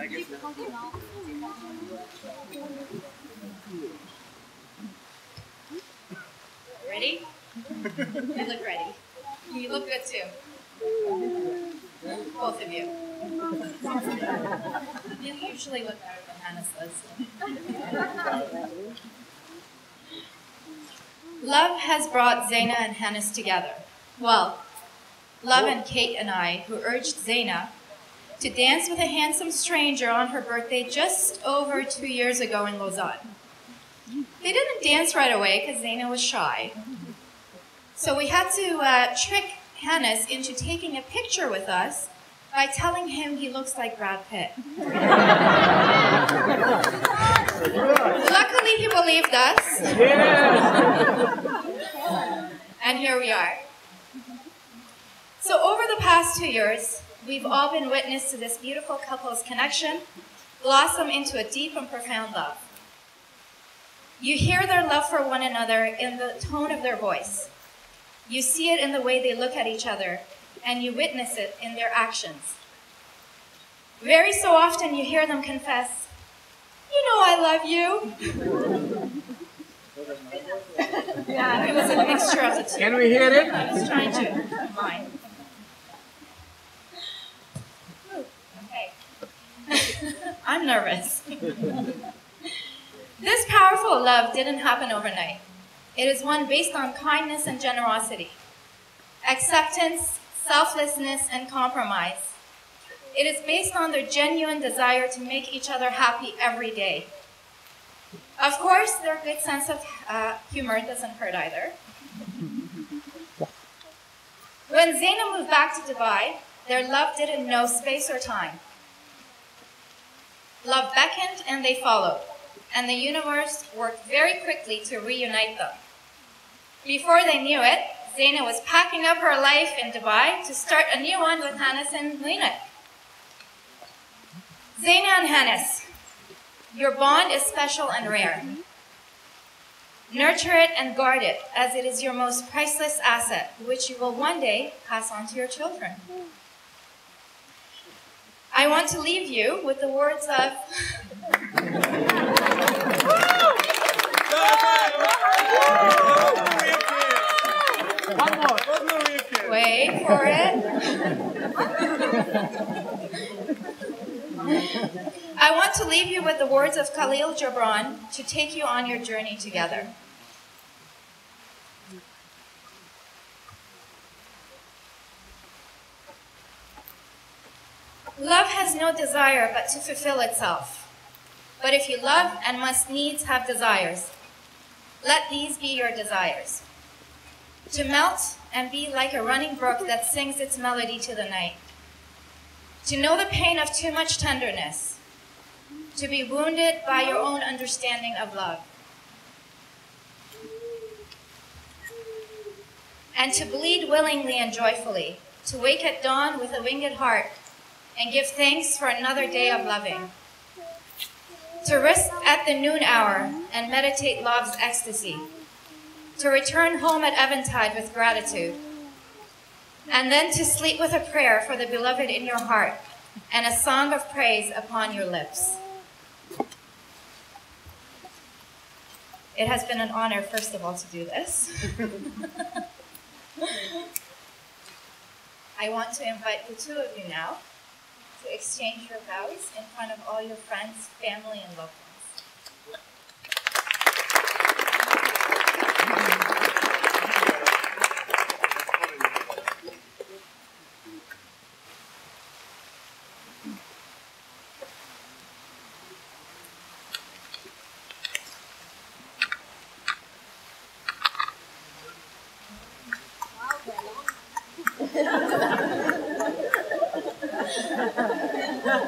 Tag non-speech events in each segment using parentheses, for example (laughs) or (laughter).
Ready? You look ready. You look good too. Both of you. You usually look better than Hannah says. Love has brought Zeina and Hannes together. Well, Love and Kate and I, who urged Zeina to dance with a handsome stranger on her birthday just over two years ago in Lausanne. They didn't dance right away because Zeina was shy. So we had to uh, trick Hannes into taking a picture with us by telling him he looks like Brad Pitt. (laughs) Luckily, he believed us. and here we are. So, over the past two years, we've all been witness to this beautiful couple's connection blossom into a deep and profound love. You hear their love for one another in the tone of their voice. You see it in the way they look at each other, and you witness it in their actions. Very so often you hear them confess, You know I love you. (laughs) yeah, it was a mixture of the two. Can we hear it? I was trying to mine. (laughs) I'm nervous. (laughs) this powerful love didn't happen overnight. It is one based on kindness and generosity, acceptance, selflessness, and compromise. It is based on their genuine desire to make each other happy every day. Of course, their good sense of uh, humor doesn't hurt either. (laughs) When Zeina moved back to Dubai, their love didn't know space or time. Love beckoned and they followed, and the universe worked very quickly to reunite them. Before they knew it, Zeina was packing up her life in Dubai to start a new one with Hannes and Lena. Zeina and Hannes, your bond is special and rare. Nurture it and guard it, as it is your most priceless asset, which you will one day pass on to your children. I want to leave you with the words of. Wait for it. I want to leave you with the words of Khalil Gibran to take you on your journey together. Love has no desire but to fulfill itself. But if you love and must needs have desires, let these be your desires. To melt and be like a running brook that sings its melody to the night. To know the pain of too much tenderness. To be wounded by your own understanding of love. And to bleed willingly and joyfully. To wake at dawn with a winged heart and give thanks for another day of loving. To rest at the noon hour and meditate love's ecstasy. To return home at eventide with gratitude. And then to sleep with a prayer for the beloved in your heart and a song of praise upon your lips. It has been an honor, first of all, to do this. (laughs) I want to invite the two of you now to exchange your vows in front of all your friends, family, and loved ones.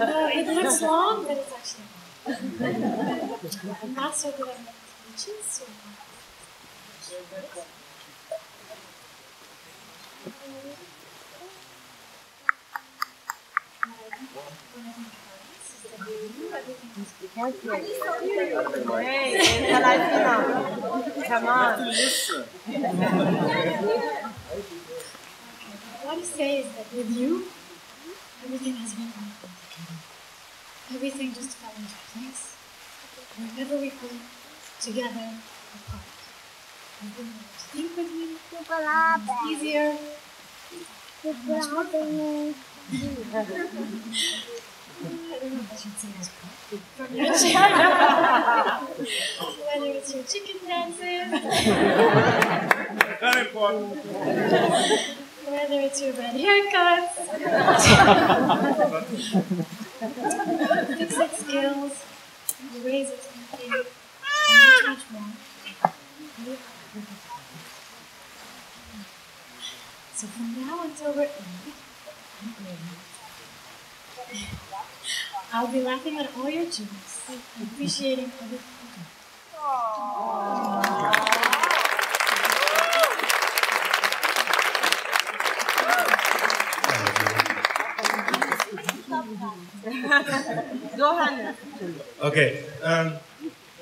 No, it looks long, but it's actually not. I'm not so good at speeches, so. Hey. Come on. What I want to say is that with you, everything has been complicated. Everything just fell into place. Whenever we go, together, apart. Everyone able to think with me, it's easier. I don't know if I should say this from your chair. (laughs) Whether it's your chicken dances, Very important. whether it's your red haircuts, (laughs) fix-it skills, your ways of thinking, and much, much more. You are perfect. So from now until we're and gray, I'll be laughing at all your jokes and appreciating everything you do. Johannes. Okay. Um,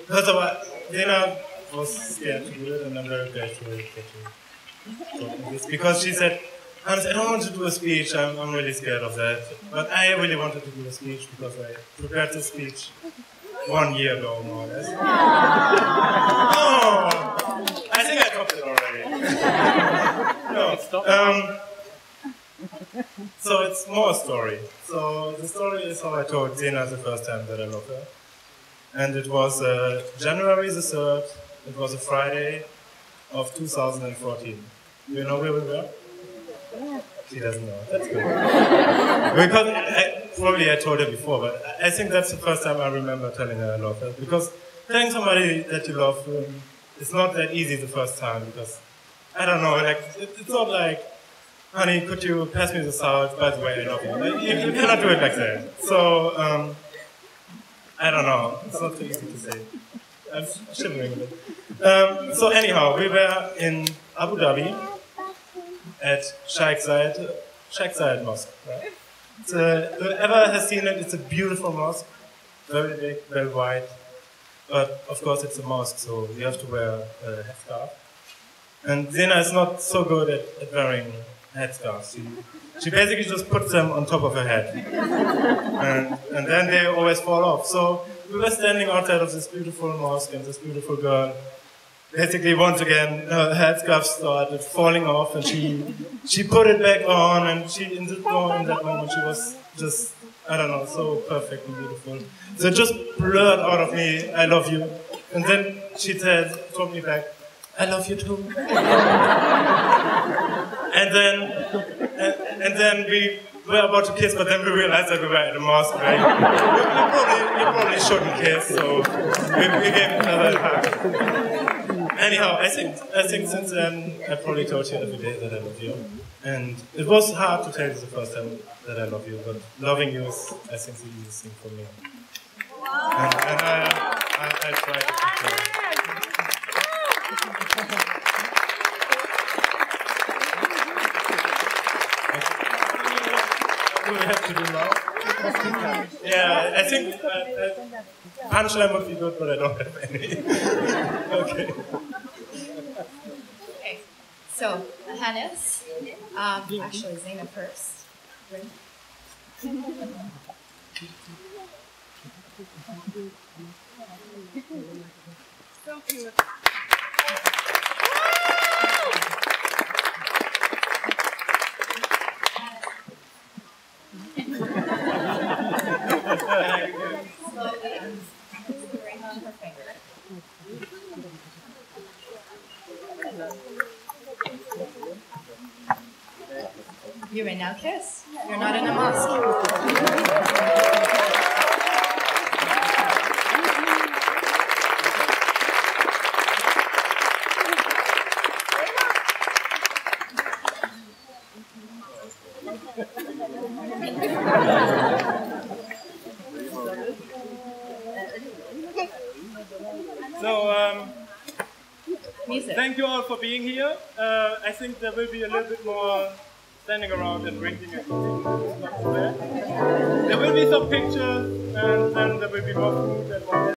first of all, Dana was scared to do it, and I'm very glad to get to talk about this because she said, Hans, I don't want to do a speech. I'm, I'm really scared of that. But I really wanted to do a speech because I prepared this speech one year ago, more or less. (laughs) Oh, I think I talked it already. no. Um, (laughs) so it's more a story. So the story is how I told Zeina the first time that I love her. And it was uh, January the 3rd, it was a Friday of 2014. Do you know where we were? She doesn't know. That's good. (laughs) because I, probably I told her before, but I think that's the first time I remember telling her I love her. Because telling somebody that you love um, it's not that easy the first time because I don't know, like it, it's not like honey, could you pass me the salt? By the way, I love you. You, cannot do it like that. So, um, I don't know. It's not too easy to say. I'm shivering a bit. Um, so anyhow, we were in Abu Dhabi at Sheikh Zayed, Sheikh Zayed Mosque. Right? A, whoever has seen it, it's a beautiful mosque, very big, very wide. But of course, it's a mosque, so you have to wear a headscarf. And Zeina is not so good at, at wearing headscarves. She, she basically just puts them on top of her head. And, and then they always fall off. So we were standing outside of this beautiful mosque, and this beautiful girl, basically once again, her headscarf started falling off, and she she put it back on, and she in, the, in that moment she was just I don't know, so perfect and beautiful. So it just blurred out of me, I love you. And then she said, told me back, I love you too. (laughs) and then, and, and then we were about to kiss, but then we realized that we were at a mosque, right? you, you, probably, you probably shouldn't kiss, so we, we gave each hug. Anyhow, I think, I think since then I probably told you every day that I love you. And it was hard to tell you the first time that I love you, but loving you is, I think, the easiest thing for me. And, and I, I try to keep it. Do we have to do now? yeah, I think uh, uh, punchline would be good, but I don't have any. (laughs) okay. Okay, so Hannes, um, actually Zeina first. So cute. Slowly, put the ring You may now kiss. You're not in a mosque. (laughs) So, um, Music. thank you all for being here. Uh, I think there will be a little bit more standing around and drinking and eating. There will be some pictures, and then there will be more food and more.